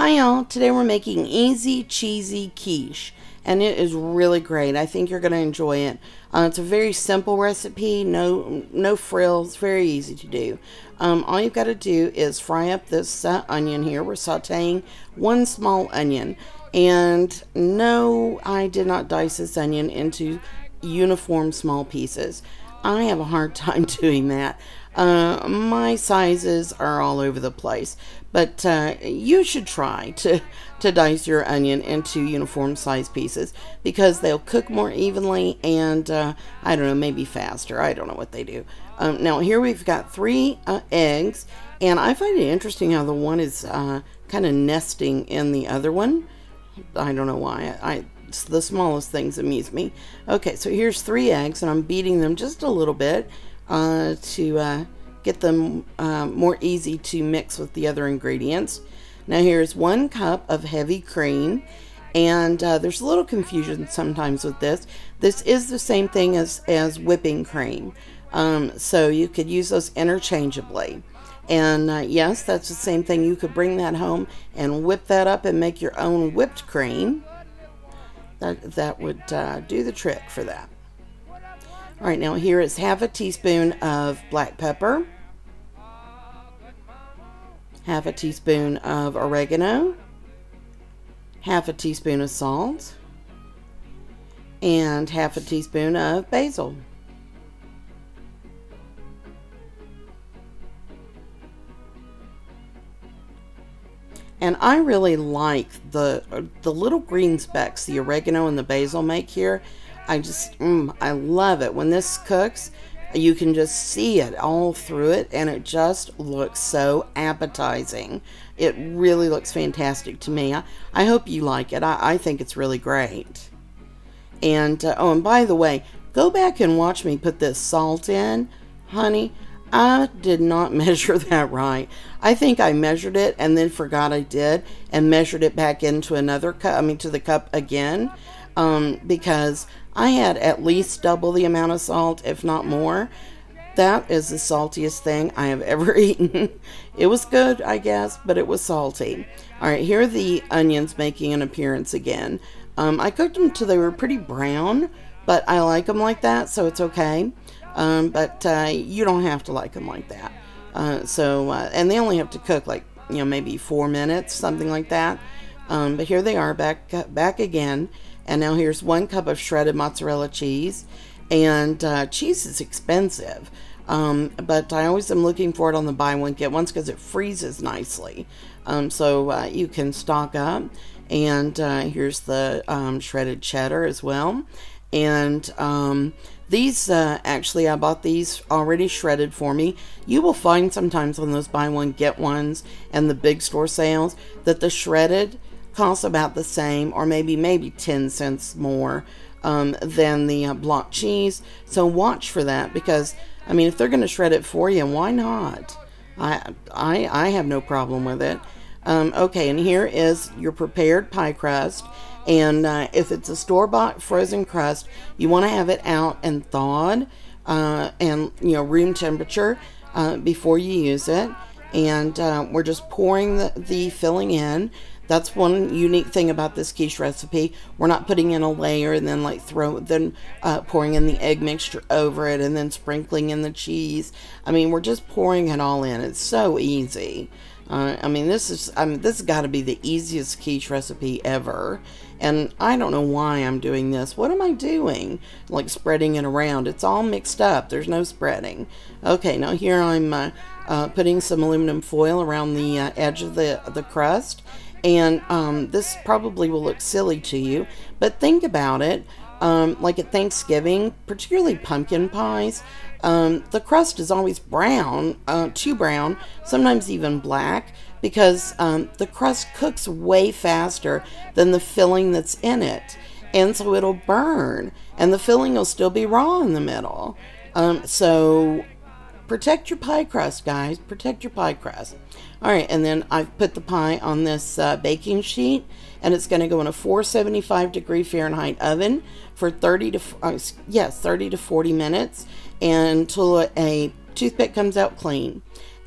Hi y'all, today we're making easy cheesy quiche and it is really great. I think you're going to enjoy it. Uh, it's a very simple recipe, no no frills, very easy to do. Um, all you've got to do is fry up this uh, onion here. We're sauteing one small onion and no, I did not dice this onion into uniform small pieces. I have a hard time doing that. Uh, my sizes are all over the place, but uh, you should try to, to dice your onion into uniform size pieces because they'll cook more evenly and uh, I don't know, maybe faster. I don't know what they do. Um, now, here we've got three uh, eggs, and I find it interesting how the one is uh, kind of nesting in the other one. I don't know why. I, the smallest things amuse me. Okay, so here's three eggs, and I'm beating them just a little bit uh, to uh, get them uh, more easy to mix with the other ingredients. Now here's one cup of heavy cream and uh, there's a little confusion sometimes with this. This is the same thing as, as whipping cream. Um, so you could use those interchangeably. And uh, yes, that's the same thing. You could bring that home and whip that up and make your own whipped cream. That, that would uh, do the trick for that. All right, now here is half a teaspoon of black pepper, half a teaspoon of oregano, half a teaspoon of salt, and half a teaspoon of basil. And I really like the the little green specks the oregano and the basil make here. I just, mm, I love it. When this cooks, you can just see it all through it and it just looks so appetizing. It really looks fantastic to me. I, I hope you like it. I, I think it's really great. And, uh, oh, and by the way, go back and watch me put this salt in. Honey, I did not measure that right. I think I measured it and then forgot I did and measured it back into another cup, I mean to the cup again, um, because I had at least double the amount of salt, if not more. That is the saltiest thing I have ever eaten. it was good, I guess, but it was salty. All right, here are the onions making an appearance again. Um, I cooked them until they were pretty brown, but I like them like that, so it's okay. Um, but uh, you don't have to like them like that. Uh, so, uh, and they only have to cook like, you know, maybe four minutes, something like that. Um, but here they are back, back again. And now here's one cup of shredded mozzarella cheese. And uh, cheese is expensive. Um, but I always am looking for it on the buy one get ones because it freezes nicely. Um, so uh, you can stock up. And uh, here's the um, shredded cheddar as well. And um, these, uh, actually, I bought these already shredded for me. You will find sometimes on those buy one get ones and the big store sales that the shredded costs about the same or maybe maybe 10 cents more um, than the uh, block cheese. So watch for that because I mean if they're going to shred it for you why not? I, I, I have no problem with it um, okay and here is your prepared pie crust and uh, if it's a store-bought frozen crust you want to have it out and thawed uh, and you know room temperature uh, before you use it and uh, we're just pouring the, the filling in that's one unique thing about this quiche recipe. We're not putting in a layer and then like throw, then uh, pouring in the egg mixture over it and then sprinkling in the cheese. I mean, we're just pouring it all in. It's so easy. Uh, I mean, this is, I mean, this has got to be the easiest quiche recipe ever. And I don't know why I'm doing this. What am I doing? Like spreading it around. It's all mixed up. There's no spreading. Okay, now here I'm uh, uh, putting some aluminum foil around the uh, edge of the, the crust and um, this probably will look silly to you, but think about it. Um, like at Thanksgiving, particularly pumpkin pies, um, the crust is always brown, uh, too brown, sometimes even black, because um, the crust cooks way faster than the filling that's in it. And so it'll burn, and the filling will still be raw in the middle. Um, so protect your pie crust, guys. Protect your pie crust. All right, and then I've put the pie on this uh, baking sheet, and it's going to go in a 475 degree Fahrenheit oven for 30 to uh, yes 30 to 40 minutes until a toothpick comes out clean.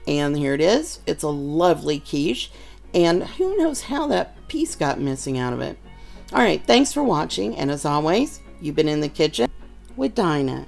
And here it is. It's a lovely quiche. And who knows how that piece got missing out of it. All right, thanks for watching. And as always, you've been in the kitchen with Dinah.